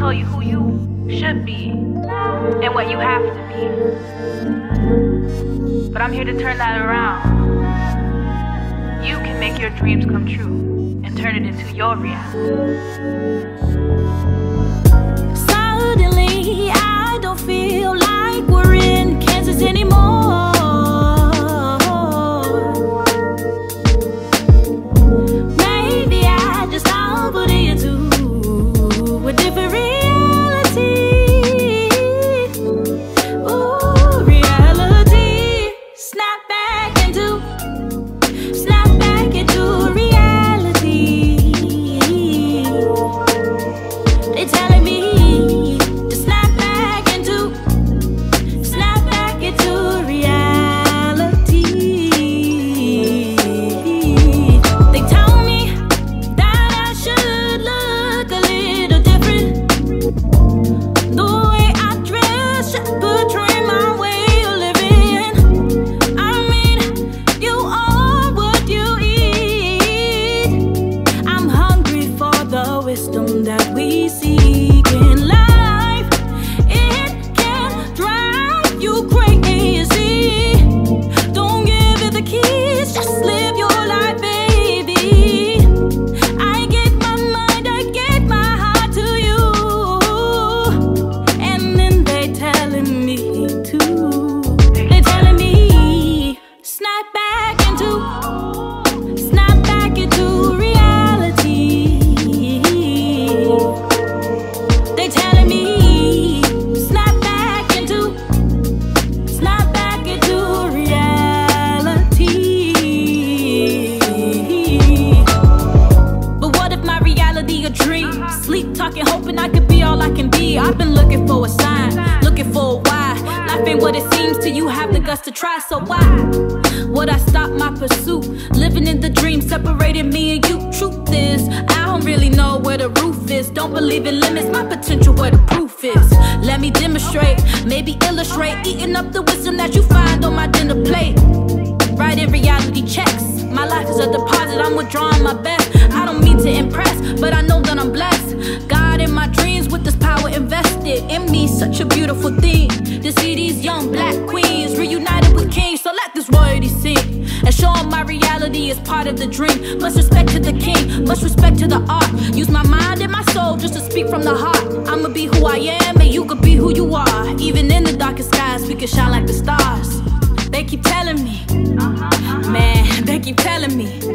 told you who you should be and what you have to be. But I'm here to turn that around. You can make your dreams come true and turn it into your reality. I've been looking for a sign, looking for a why. Life ain't what it seems till you have the guts to try. So why would I stop my pursuit? Living in the dream separating me and you. Truth is, I don't really know where the roof is. Don't believe in limits, my potential where the proof is. Let me demonstrate, maybe illustrate, eating up the wisdom that you find on my dinner plate. Writing reality checks. My life is a deposit, I'm withdrawing my best. I don't mean to impress, but I know such a beautiful thing. To see these young black queens reunited with kings, so let this royalty sing. And show them my reality is part of the dream. Much respect to the king, much respect to the art. Use my mind and my soul just to speak from the heart. I'ma be who I am, and you could be who you are. Even in the darkest skies, we can shine like the stars. They keep telling me, uh-huh, uh-huh. man, they keep telling me